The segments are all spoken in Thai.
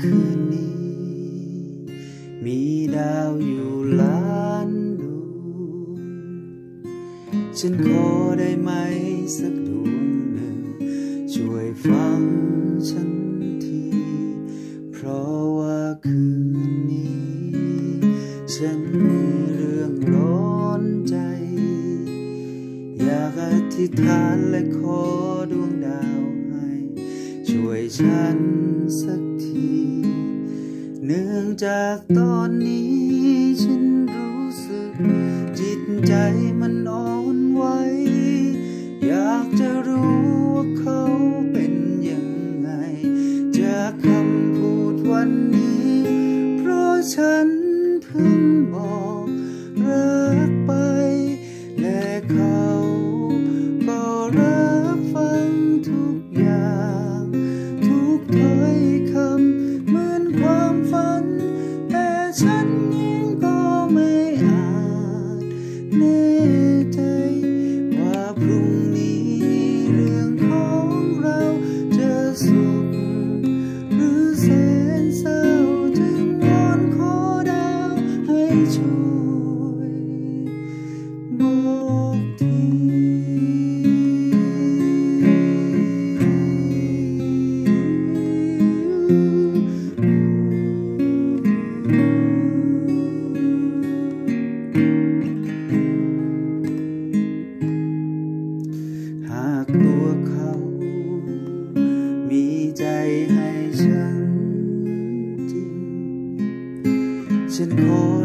คืนนี้ มีดาวอยู่ล้านดวง ฉันขอได้ไหมสักดวงหนึ่ง ช่วยฟังฉันที เพราะว่าคืนนี้ ฉันมีเรื่องร้อนใจ อยากอธิษฐานและขอดวงดาวให้ ช่วยฉันสักี เนื่องจากตอนนี้ ฉันรู้สึก จิตใจมันอ่อนไหว one. call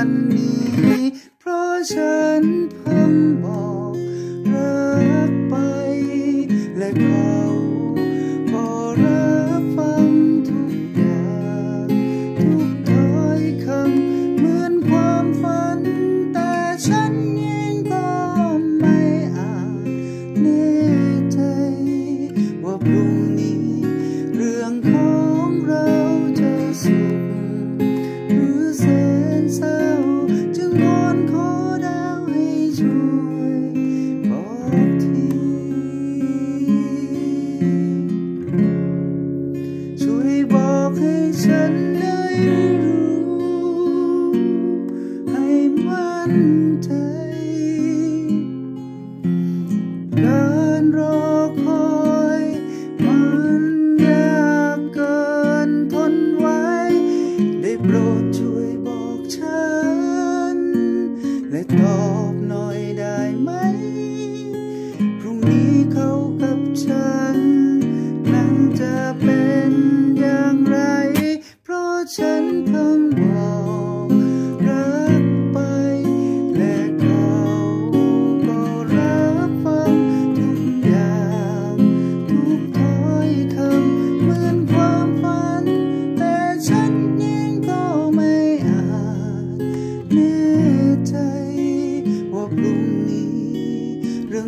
วันนี้ บอกให้ฉันได้รู้ ให้มั่นใจ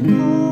and.